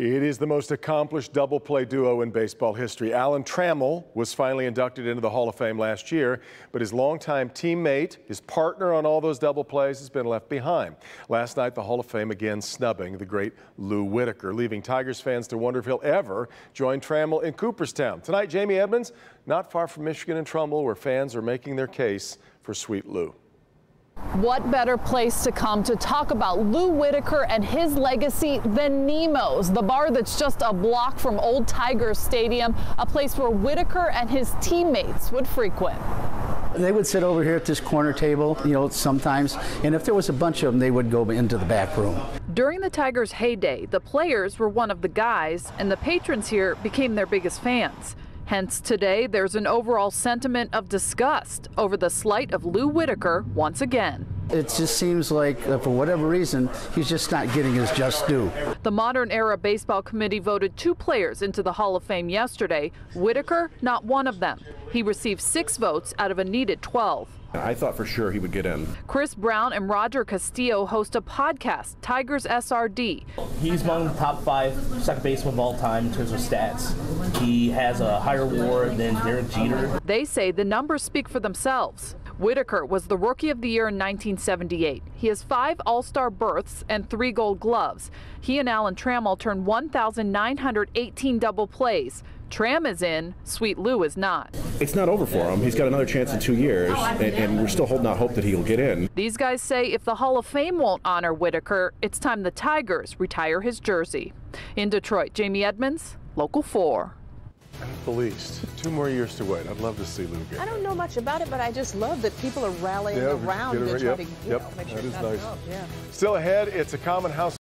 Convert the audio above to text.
It is the most accomplished double play duo in baseball history. Alan Trammell was finally inducted into the Hall of Fame last year, but his longtime teammate, his partner on all those double plays, has been left behind. Last night, the Hall of Fame again snubbing the great Lou Whitaker, leaving Tigers fans to wonder if he'll ever join Trammell in Cooperstown. Tonight, Jamie Edmonds, not far from Michigan and Trumbull, where fans are making their case for Sweet Lou. What better place to come to talk about Lou Whitaker and his legacy than Nemo's, the bar that's just a block from Old Tiger Stadium, a place where Whitaker and his teammates would frequent. They would sit over here at this corner table, you know, sometimes, and if there was a bunch of them, they would go into the back room. During the Tigers' heyday, the players were one of the guys, and the patrons here became their biggest fans. Hence, today there's an overall sentiment of disgust over the slight of Lou Whitaker once again. It just seems like, uh, for whatever reason, he's just not getting his just due. The Modern Era Baseball Committee voted two players into the Hall of Fame yesterday. Whitaker, not one of them. He received six votes out of a needed 12. I thought for sure he would get in. Chris Brown and Roger Castillo host a podcast, Tigers SRD. He's among the top five second basemen of all time in terms of stats. He has a higher WAR than Derek Jeter. They say the numbers speak for themselves. Whitaker was the Rookie of the Year in 1978. He has five All Star berths and three gold gloves. He and Alan Trammell turned 1,918 double plays. Tram is in, Sweet Lou is not. It's not over for him. He's got another chance in two years, and, and we're still holding out hope that he'll get in. These guys say if the Hall of Fame won't honor Whitaker, it's time the Tigers retire his jersey. In Detroit, Jamie Edmonds, Local 4. At the least. Two more years to wait. I'd love to see Lou get I don't know much about it, but I just love that people are rallying yeah, around to try yep, to yep, know, make sure that is nice. up. Yeah. Still ahead, it's a common house.